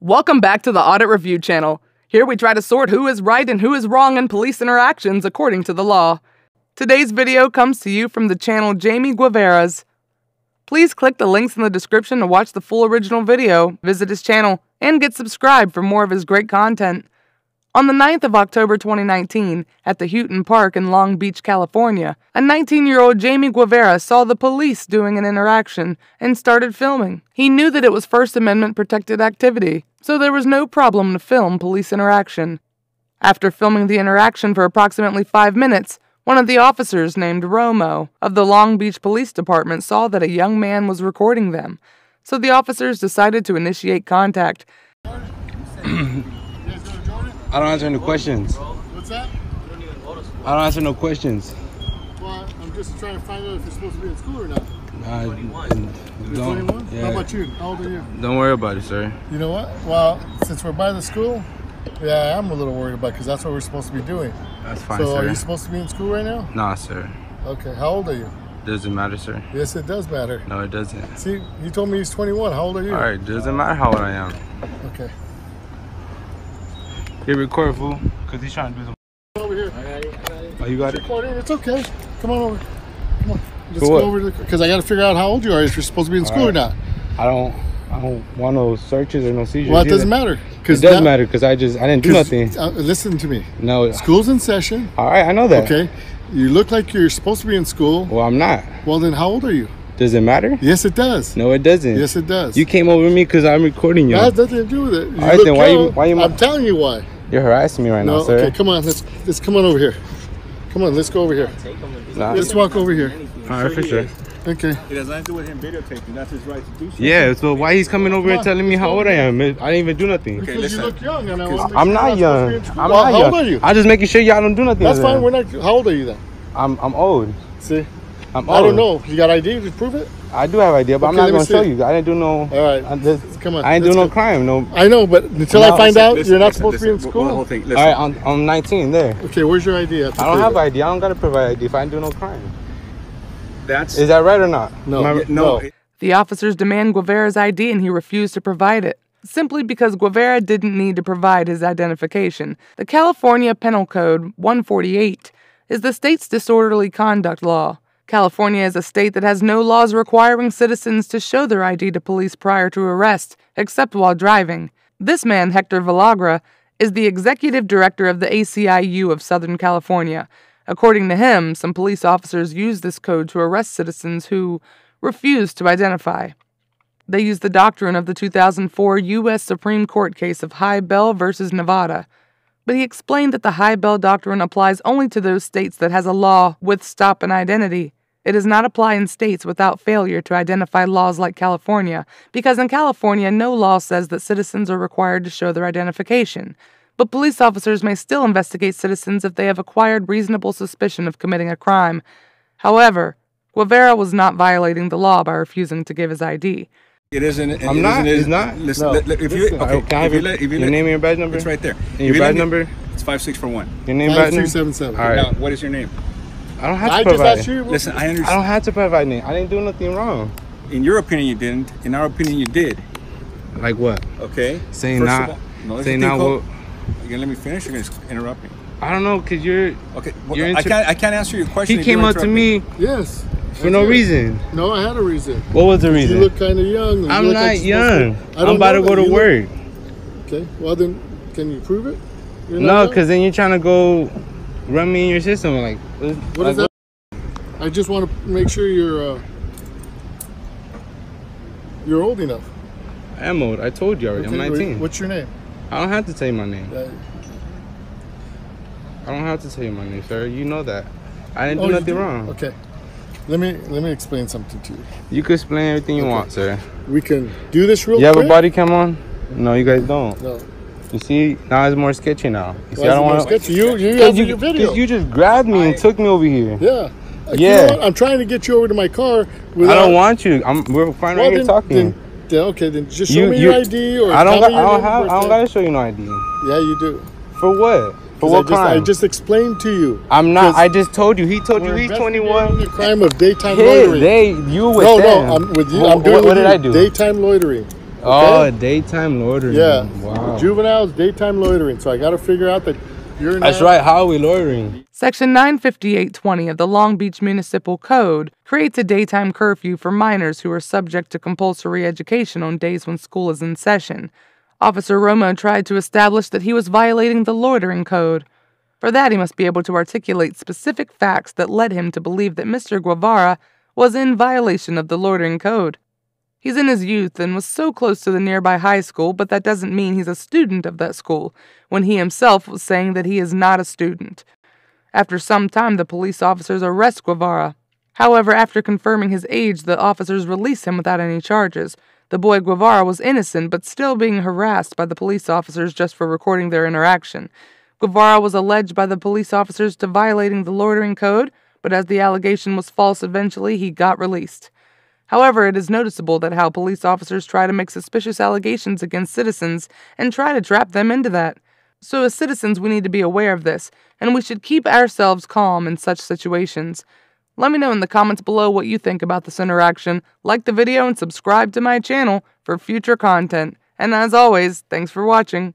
Welcome back to the Audit Review channel. Here we try to sort who is right and who is wrong in police interactions according to the law. Today's video comes to you from the channel Jamie Guevara's. Please click the links in the description to watch the full original video, visit his channel, and get subscribed for more of his great content. On the 9th of October 2019, at the Houghton Park in Long Beach, California, a 19 year old Jamie Guevara saw the police doing an interaction and started filming. He knew that it was First Amendment protected activity, so there was no problem to film police interaction. After filming the interaction for approximately five minutes, one of the officers named Romo of the Long Beach Police Department saw that a young man was recording them, so the officers decided to initiate contact. I don't answer any questions. What's that? I don't answer no questions. Well, I'm just trying to find out if you're supposed to be in school or not. Uh, You're 21? How about you? How old are you? Don't worry about it, sir. You know what? Well, since we're by the school, yeah, I'm a little worried about because that's what we're supposed to be doing. That's fine, so, are you supposed to be in school right now? Nah, sir. Okay. How old are you? Doesn't matter, sir. Yes, it does matter. No, it doesn't. See, you told me he's 21. How old are you? All right, doesn't matter how old I am. Okay. Here, record, fool. Cause he's trying to do some. Over here. Oh, you got it? Recording. It's okay. Come on over. Come on. Let's For go over because I got to figure out how old you are if you're supposed to be in school or not. I don't. I don't want no searches or no seizures. Well, it doesn't either. matter. It does matter because I just I didn't do nothing. Uh, listen to me. No. School's in session. All right, I know that. Okay. You look like you're supposed to be in school. Well, I'm not. Well, then how old are you? Does it matter? Yes, it does. No, it doesn't. Yes, it does. You came over me because I'm recording you. that has nothing to do with it. You All right, then why you- young. why you- I'm telling you why. You're harassing me right No, now, sir. okay, come on. Let's let's come on over here. Come on, let's go over here. Nah. Let's walk over here. All right, for sure. Okay. It has nothing to do with him videotaping. That's his right to do so. Yeah, so why he's coming over and telling me how old I am? I didn't even do nothing. Because listen. you look young, and I want to make I'm not you're young. supposed to be in school. I'm Well, not how young. old are you? I'm just making sure y'all don't do nothing. That's fine. We're not. How old are you then? I'm I'm old. See, I'm I don't know. You got ID to prove it? I do have an idea, but Okay, I'm not gonna show you. I didn't do no. All right. I, this, Come on. I ain't do let's no go. crime. No. I know, but until I find listen, out, Listen, you're not listen, supposed to be in school. Whole thing. All right, I'm, I'm 19 there. Okay, where's your ID? have to I don't prove have it. ID. I don't gotta provide ID if I ain't do no crime. That's Is that right or not? No. I- Yeah, no. No. The officers demand Guevara's ID and he refused to provide it, simply because Guevara didn't need to provide his identification. The California Penal Code 148 is the state's disorderly conduct law. California is a state that has no laws requiring citizens to show their ID to police prior to arrest, except while driving. This man, Hector Villagra, is the executive director of the ACLU of Southern California. According to him, some police officers use this code to arrest citizens who refuse to identify. They use the doctrine of the 2004 U.S. Supreme Court case of Hiibel versus Nevada. But he explained that the Hiibel doctrine applies only to those states that has a law with stop and identity. It does not apply in states without failure to identify laws like California, because in California, no law says that citizens are required to show their identification. But police officers may still investigate citizens if they have acquired reasonable suspicion of committing a crime. However, Guevara was not violating the law by refusing to give his ID. It isn't. it I'm isn't- not, it's isn't- Listen, No. let- let- if you Listen. okay, Can I have if you your, let, if you your let, name and your badge number? it's right there. And your you badge me- number? It's five six four one. Your name, Five, badge three, number? seven, seven. All right. Now, what is your name? I don't have to I just provide. asked you. Listen, I understand. I don't have to provide name. I didn't do nothing wrong. In your opinion, you didn't. In our opinion, you did. Like what? Okay. Saying First not. all- no, saying thing not called- what? You gonna let me finish? You're gonna interrupt me. I don't know, cause you're. Okay. Well, You're I can't. I can't answer your question. He came up to interrupt me Yes. for no reason. No, I had a reason. What was the reason? You reason? look kind of young. I'm look not like you're supposed young. I I'm don't about to go to You look- work. Okay. Well, then, can you prove it? You're No, young? because then you're trying to go run me in your system. Like, what, What like, is that? I just want to make sure you're uh, you're old enough. I am old. I told you already. I'm 19. What's your name? I don't have to tell you my name. I don't have to tell you my name, sir. You know that. I didn't oh, do nothing wrong. Okay. Let me let me explain something to you. You can explain everything you Okay. want, sir. We can do this real quick. You have quick. a body cam on? No, you guys don't. No. You see, now it's more sketchy now. You see, Why I don't want to. You you have you, your video. you just grabbed me and took me over here. yeah. Uh, you Yeah. know? I'm trying to get you over to my car. I don't want you. I'm. We're fine Well, right here talking. Then, then, okay, then just show You- me you- your ID or I don't. tell Got, me I don't have. I don't gotta show you no ID. Yeah, you do. For what? For what I just, crime? I just explained to you. I'm not. I just told you. He told you he's 21. The crime of daytime Hey, loitering. they, you with no, them. no, I'm with you. I'm doing what, what did you. I do? Daytime loitering. Oh, daytime loitering. Yeah. Wow. Juveniles, daytime loitering. So I got to figure out that you're That's now- right. How are we loitering? Section 95820 of the Long Beach Municipal Code creates a daytime curfew for minors who are subject to compulsory education on days when school is in session. Officer Romo tried to establish that he was violating the loitering code. For that, he must be able to articulate specific facts that led him to believe that Mr. Guevara was in violation of the loitering code. He's in his youth and was so close to the nearby high school, but that doesn't mean he's a student of that school, when he himself was saying that he is not a student. After some time, the police officers arrest Guevara. However, after confirming his age, the officers release him without any charges. The boy Guevara was innocent, but still being harassed by the police officers just for recording their interaction. Guevara was alleged by the police officers to violating the loitering code, but as the allegation was false eventually, he got released. However, it is noticeable that how police officers try to make suspicious allegations against citizens and try to trap them into that. So, as citizens, we need to be aware of this, and we should keep ourselves calm in such situations. Let me know in the comments below what you think about this interaction. Like the video and subscribe to my channel for future content. And as always, thanks for watching.